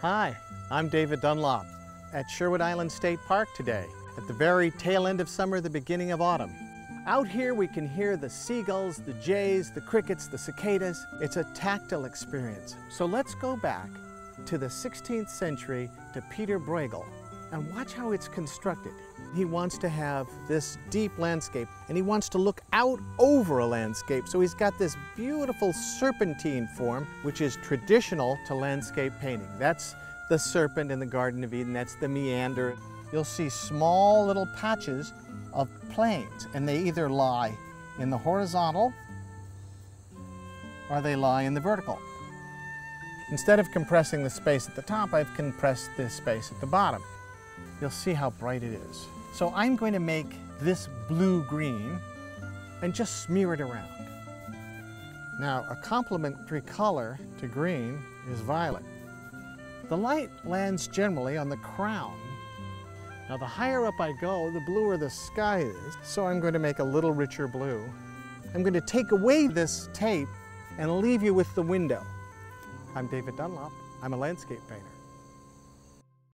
Hi, I'm David Dunlop at Sherwood Island State Park today, at the very tail end of summer, the beginning of autumn. Out here we can hear the seagulls, the jays, the crickets, the cicadas. It's a tactile experience. So let's go back to the 16th century to Peter Bruegel and watch how it's constructed. He wants to have this deep landscape and he wants to look out over a landscape. So he's got this beautiful serpentine form, which is traditional to landscape painting. That's the serpent in the Garden of Eden, that's the meander. You'll see small little patches of planes and they either lie in the horizontal or they lie in the vertical. Instead of compressing the space at the top, I've compressed this space at the bottom. You'll see how bright it is. So I'm going to make this blue-green and just smear it around. Now, a complementary color to green is violet. The light lands generally on the crown. Now, the higher up I go, the bluer the sky is, so I'm going to make a little richer blue. I'm going to take away this tape and leave you with the window. I'm David Dunlop. I'm a landscape painter.